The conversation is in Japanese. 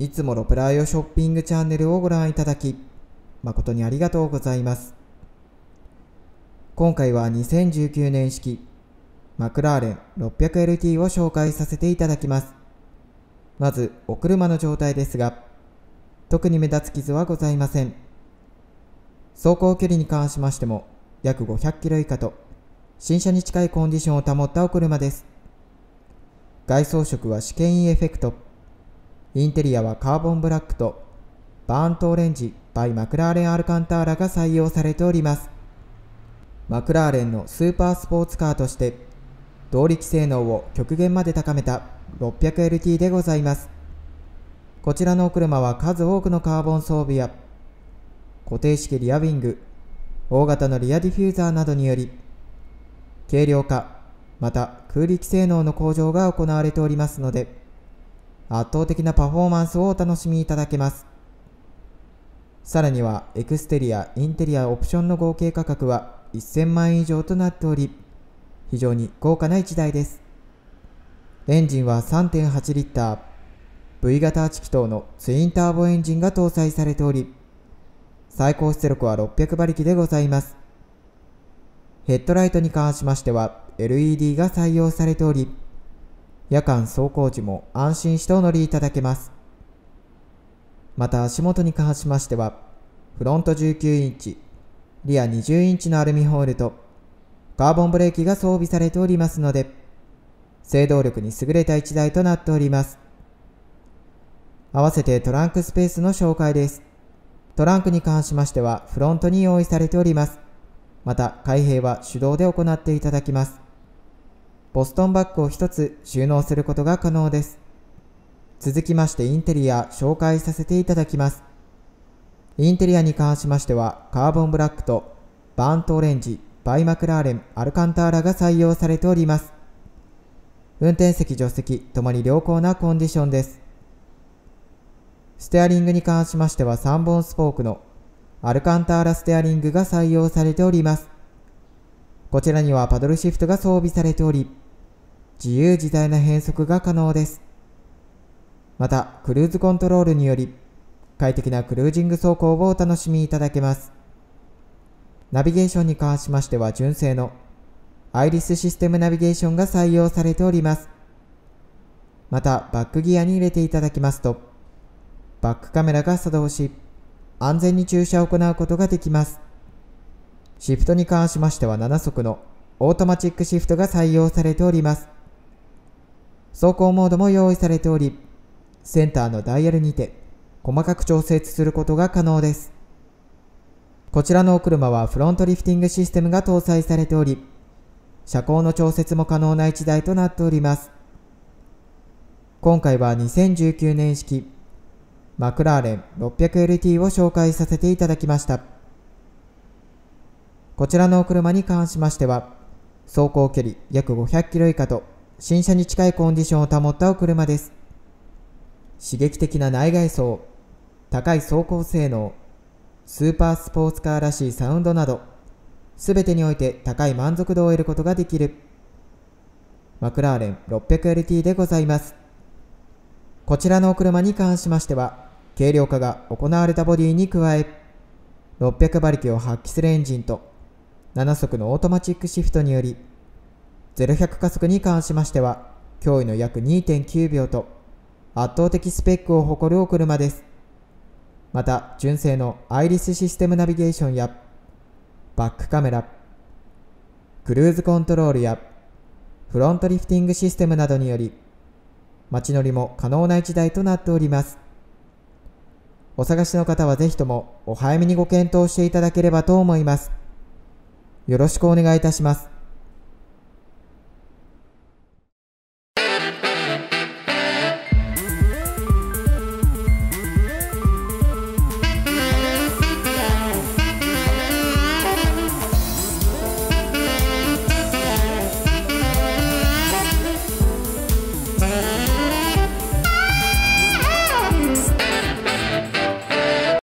いつもロプライオショッピングチャンネルをご覧いただき、誠にありがとうございます。今回は2019年式、マクラーレン 600LT を紹介させていただきます。まず、お車の状態ですが、特に目立つ傷はございません。走行距離に関しましても、約500キロ以下と、新車に近いコンディションを保ったお車です。外装色は Chicane Effect。インテリアは Carbon Black と Burnt Orange by McLaren アルカンターラが採用されております。マクラーレンのスーパースポーツカーとして動力性能を極限まで高めた 600LT でございます。こちらのお車は数多くのカーボン装備や固定式リアウィング、大型のリアディフューザーなどにより軽量化、また空力性能の向上が行われておりますので圧倒的なパフォーマンスをお楽しみいただけます。さらにはエクステリア、インテリアオプションの合計価格は1000万円以上となっており、非常に豪華な1台です。エンジンは3.8リッター、V 型8気筒のツインターボエンジンが搭載されており、最高出力は600馬力でございます。ヘッドライトに関しましては LED が採用されており、夜間走行時も安心してお乗りいただけます。また足元に関しましては、フロント19インチ、リア20インチのアルミホールとカーボンブレーキが装備されておりますので、制動力に優れた1台となっております。合わせてトランクスペースの紹介です。トランクに関しましてはフロントに用意されております。また開閉は手動で行っていただきます。ボストンバッグを一つ収納することが可能です。続きましてインテリア紹介させていただきます。インテリアに関しましてはカーボンブラックとバーントオレンジ、バイマクラーレン、アルカンターラが採用されております。運転席、助手席ともに良好なコンディションです。ステアリングに関しましては3本スポークのアルカンターラステアリングが採用されております。こちらにはパドルシフトが装備されており、自由自在な変速が可能です。また、クルーズコントロールにより、快適なクルージング走行をお楽しみいただけます。ナビゲーションに関しましては純正のアイリスシステムナビゲーションが採用されております。また、バックギアに入れていただきますと、バックカメラが作動し、安全に駐車を行うことができます。シフトに関しましては7速のオートマチックシフトが採用されております。走行モードも用意されており、センターのダイヤルにて細かく調節することが可能です。こちらのお車はフロントリフティングシステムが搭載されており、車高の調節も可能な1台となっております。今回は2019年式マクラーレン 600LT を紹介させていただきました。こちらのお車に関しましては、走行距離約500キロ以下と新車に近いコンディションを保ったお車です。刺激的な内外装、高い走行性能、スーパースポーツカーらしいサウンドなど、すべてにおいて高い満足度を得ることができる、マクラーレン 600LT でございます。こちらのお車に関しましては、軽量化が行われたボディに加え、600馬力を発揮するエンジンと、7速のオートマチックシフトにより、0100加速に関しましては、驚異の約2.9秒と圧倒的スペックを誇るお車です。また、純正のアイリスシステムナビゲーションやバックカメラ、クルーズコントロールやフロントリフティングシステムなどにより、街乗りも可能な一台となっております。お探しの方はぜひともお早めにご検討していただければと思います。よろしくお願いいたします。